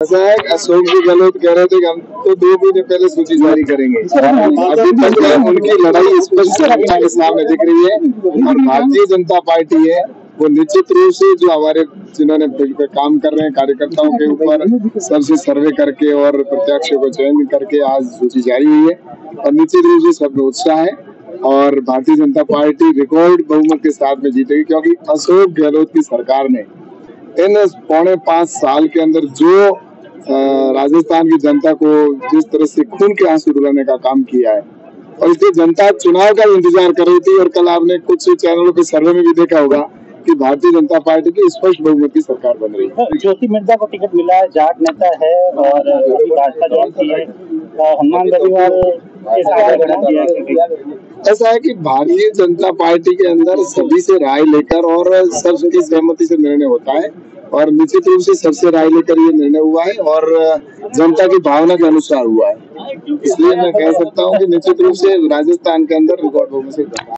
ऐसा है अशोक जी गहलोत कह रहे थे कि हम तो दो महीने पहले सूची जारी करेंगे। अभी तक उनकी लड़ाई स्पष्ट के सामने दिख रही है और भारतीय जनता पार्टी है, वो निश्चित रूप से जो हमारे जिन्होंने काम कर रहे हैं, कार्यकर्ताओं के ऊपर सबसे सर्वे करके और प्रत्याशियों को चयन करके आज सूची जारी हुई है और निश्चित रूप से सब उत्साह है और भारतीय जनता पार्टी रिकॉर्ड बहुमत के साथ में जीतेगी क्योंकि अशोक गहलोत की सरकार ने इन पौने पाँच साल के अंदर जो राजस्थान की जनता को जिस तरह से खून के आँसू रुलाने का काम किया है, और इसलिए जनता चुनाव का इंतज़ार कर रही थी, और कल आपने कुछ चैनलों के सर्वे में भी देखा होगा कि भारतीय जनता पार्टी की स्पष्ट बहुमत की सरकार बन रही है। ज्योति मिर्ज़ा को टिकट मिला है, जाट नेता है, और है हनुमान रविवार ऐसा है कि भारतीय जनता पार्टी के अंदर सभी से राय लेकर और सबकी सहमति से निर्णय होता है और निश्चित रूप से सबसे राय लेकर ये निर्णय हुआ है और जनता की भावना के अनुसार हुआ है। इसलिए मैं कह सकता हूँ कि निश्चित रूप से राजस्थान के अंदर रिकॉर्ड होने से